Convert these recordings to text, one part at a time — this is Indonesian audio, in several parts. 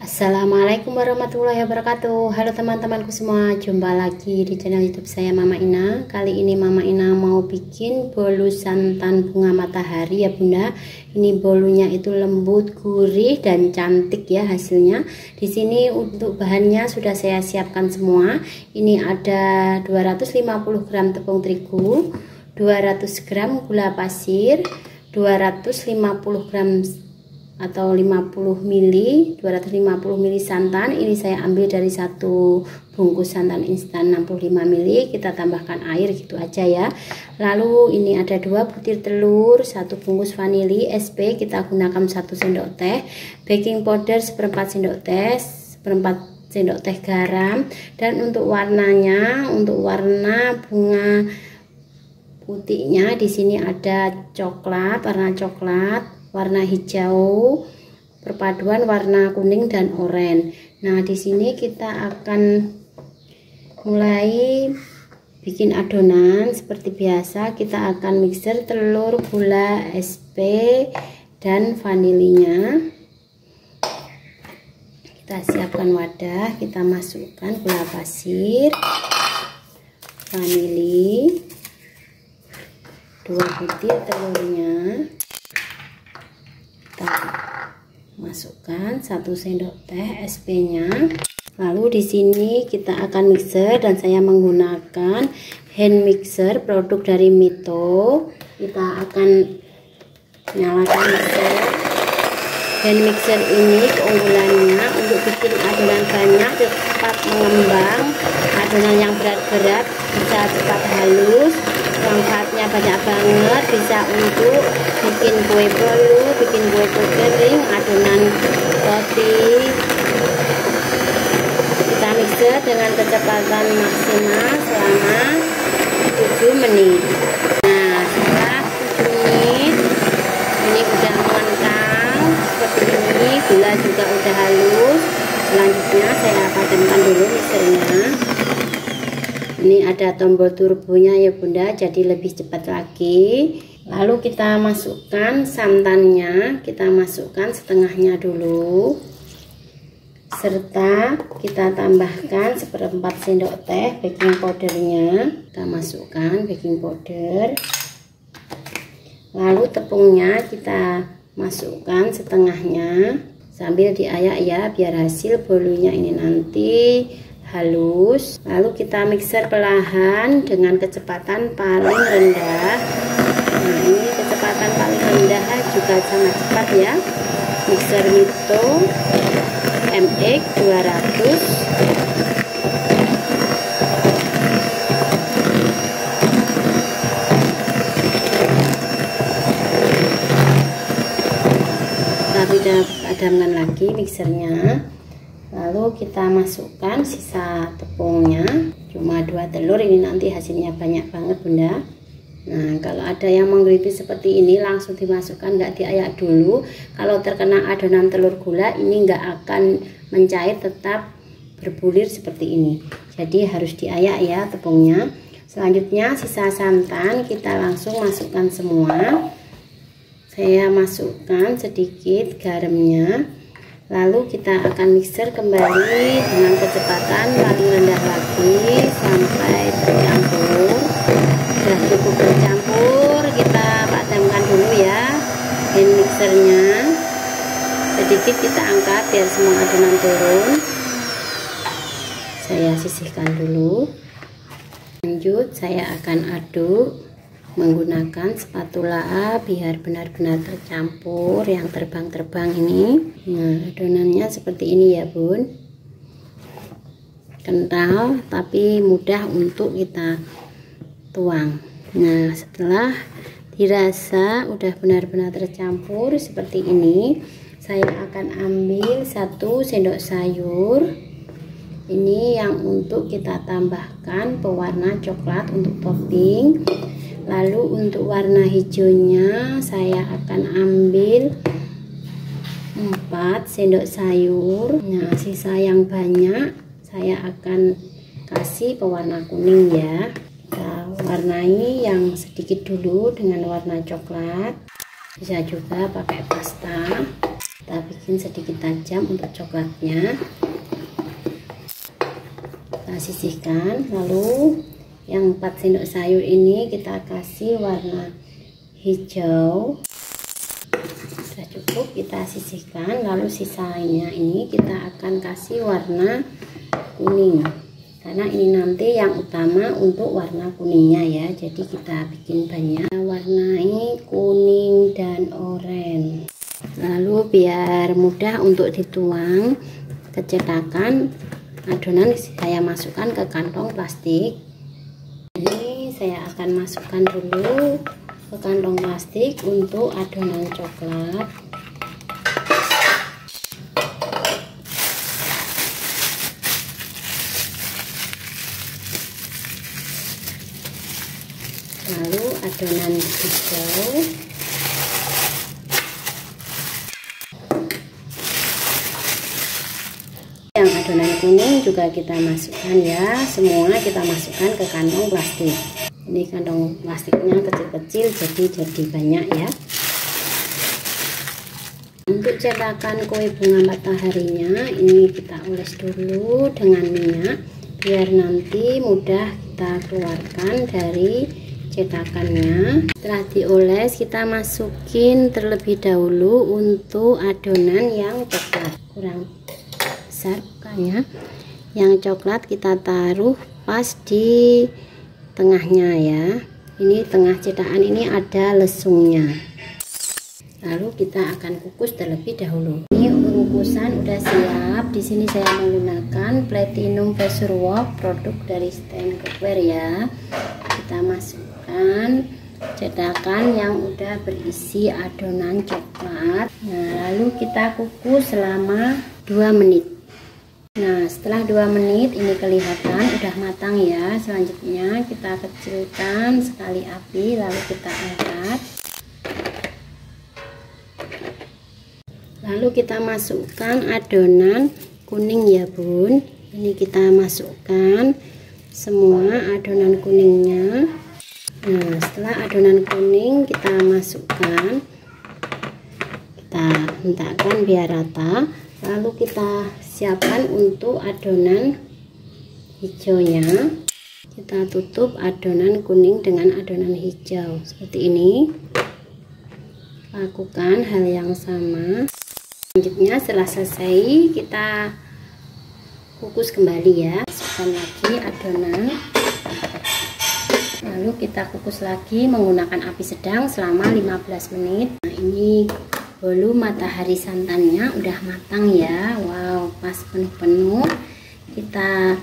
Assalamualaikum warahmatullahi wabarakatuh. Halo teman-temanku semua Jumpa lagi di channel youtube saya Mama Ina. Kali ini Mama Ina mau bikin bolu santan bunga matahari ya bunda. Ini bolunya itu lembut, gurih, dan cantik ya hasilnya. Di sini untuk bahannya sudah saya siapkan semua. Ini ada 250 gram tepung terigu 200 gram gula pasir 250 gram atau 50 ml 250 ml santan. Ini saya ambil dari satu bungkus santan instan 65 ml kita tambahkan air gitu aja ya. Lalu ini ada dua butir telur satu bungkus vanili SP kita gunakan satu sendok teh. Baking powder seperempat sendok teh seperempat sendok teh garam. Dan untuk warnanya untuk warna bunga putihnya di sini ada coklat warna coklat warna hijau, perpaduan warna kuning dan oranye. Nah, di sini kita akan mulai bikin adonan seperti biasa. Kita akan mixer telur, gula, SP dan vanilinya. Kita siapkan wadah, kita masukkan gula pasir, vanili, dua butir telurnya kita masukkan satu sendok teh SP nya lalu di sini kita akan mixer dan saya menggunakan hand mixer produk dari Mito. Kita akan nyalakan mixer. Hand mixer ini keunggulannya untuk bikin adonan banyak cepat mengembang. Adonan yang berat-berat bisa cepat halus manfaatnya banyak banget bisa untuk bikin kue bolu bikin kue kering adonan roti. Kita mixer dengan kecepatan maksimal selama 7 menit. Nah setelah 7 menit ini udah seperti ini gula juga udah halus. Selanjutnya saya padamkan dulu mixernya ini ada tombol turbonya ya bunda. Jadi lebih cepat lagi. Lalu kita masukkan santannya. Kita masukkan setengahnya dulu. Serta kita tambahkan seperempat sendok teh baking powdernya. Kita masukkan baking powder. Lalu tepungnya kita masukkan setengahnya. Sambil diayak ya biar hasil bolunya ini nanti halus lalu kita mixer perlahan dengan kecepatan paling rendah. Nah ini kecepatan paling rendah juga sangat cepat ya. Mixer Mito MX 200 tapi kita padamkan lagi mixernya lalu kita masukkan sisa tepungnya. Cuma dua telur ini nanti hasilnya banyak banget bunda. Nah kalau ada yang menggeliti seperti ini langsung dimasukkan nggak diayak dulu. Kalau terkena adonan telur gula ini nggak akan mencair tetap berbulir seperti ini. Jadi harus diayak ya tepungnya. Selanjutnya sisa santan kita langsung masukkan semua. Saya masukkan sedikit garamnya lalu kita akan mixer kembali dengan kecepatan paling rendah lagi sampai tercampur. Sudah cukup tercampur kita padamkan dulu ya hand mixernya. Sedikit kita angkat biar semua adonan turun. Saya sisihkan dulu. Lanjut saya akan aduk menggunakan spatula biar benar-benar tercampur yang terbang-terbang ini. Nah adonannya seperti ini ya bun. Kental tapi mudah untuk kita tuang. Nah setelah dirasa udah benar-benar tercampur seperti ini saya akan ambil satu sendok sayur. Ini yang untuk kita tambahkan pewarna coklat untuk topping lalu untuk warna hijaunya saya akan ambil 4 sendok sayur. Nah sisa yang banyak saya akan kasih pewarna kuning ya. Kita warnai yang sedikit dulu dengan warna coklat. Bisa juga pakai pasta. Kita bikin sedikit tajam untuk coklatnya. Kita sisihkan lalu yang 4 sendok sayur ini kita kasih warna hijau. Sudah cukup kita sisihkan. Lalu sisanya ini kita akan kasih warna kuning. Karena ini nanti yang utama untuk warna kuningnya ya. Jadi kita bikin banyak. Warnai kuning dan oranye. Lalu biar mudah untuk dituang ke cetakan adonan saya masukkan ke kantong plastik saya akan masukkan dulu ke kantong plastik untuk adonan coklat. Lalu adonan hijau. Yang adonan kuning juga kita masukkan ya. Semua kita masukkan ke kantong plastik ini kantong plastiknya kecil-kecil jadi jadi banyak ya. Untuk cetakan kue bunga mataharinya ini kita oles dulu dengan minyak biar nanti mudah kita keluarkan dari cetakannya. Setelah dioles kita masukin terlebih dahulu untuk adonan yang coklat. Kurang besar bukanya yang coklat kita taruh pas di tengahnya ya. Ini tengah cetakan ini ada lesungnya. Lalu kita akan kukus terlebih dahulu. Ini pengukusan udah siap. Di sini saya menggunakan platinum pressure wok produk dari stand cookware ya. Kita masukkan cetakan yang udah berisi adonan coklat. Nah lalu kita kukus selama 2 menit Nah setelah 2 menit ini kelihatan udah matang ya. Selanjutnya kita kecilkan sekali api lalu kita angkat. Lalu kita masukkan adonan kuning ya bun. Ini kita masukkan semua adonan kuningnya. Nah setelah adonan kuning kita masukkan Kita hentakkan biar rata. Lalu kita siapkan untuk adonan hijaunya. Kita tutup adonan kuning dengan adonan hijau. Seperti ini. Lakukan hal yang sama. Selanjutnya setelah selesai kita kukus kembali ya. Masukkan lagi adonan. Lalu kita kukus lagi menggunakan api sedang selama 15 menit. Nah ini bolu matahari santannya udah matang ya. Wow pas penuh-penuh. Kita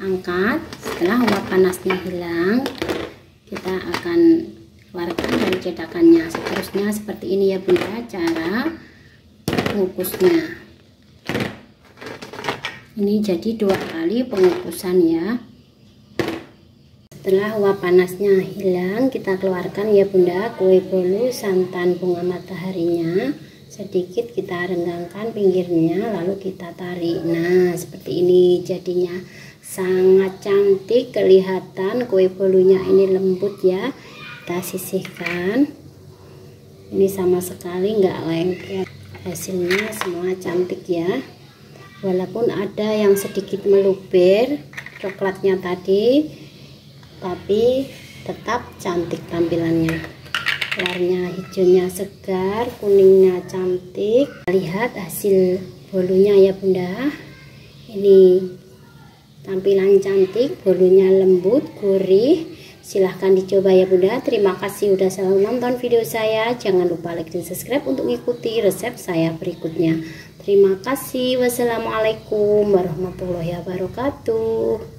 angkat. Setelah uap panasnya hilang kita akan keluarkan dari cetakannya. Seterusnya seperti ini ya bunda cara mengukusnya. Ini jadi dua kali pengukusan ya setelah uap panasnya hilang, kita keluarkan ya bunda kue bolu santan bunga mataharinya. Sedikit kita renggangkan pinggirnya, lalu kita tarik. Nah, seperti ini jadinya sangat cantik kelihatan kue bolunya ini lembut ya. Kita sisihkan. Ini sama sekali nggak lengket. Hasilnya semua cantik ya. Walaupun ada yang sedikit meluber coklatnya tadi, tapi tetap cantik tampilannya. Warnanya hijaunya segar kuningnya cantik. Lihat hasil bolunya ya bunda. Ini tampilan cantik bolunya lembut gurih. Silahkan dicoba ya bunda. Terima kasih udah selalu nonton video saya. Jangan lupa like dan subscribe untuk mengikuti resep saya berikutnya. Terima kasih. Wassalamualaikum warahmatullahi wabarakatuh